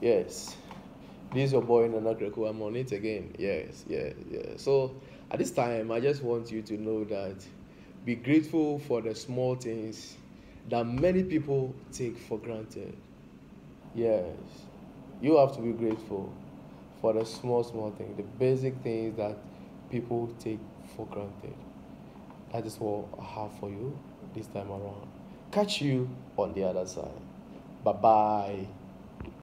Yes. This is your boy Nana Okraku. I'm on it again. Yes, yeah, yeah. So at this time, I just want you to know that be grateful for the small things that many people take for granted. Yes. You have to be grateful for the small, small thing, the basic things that people take for granted. That is what I have for you this time around. Catch you on the other side. Bye bye.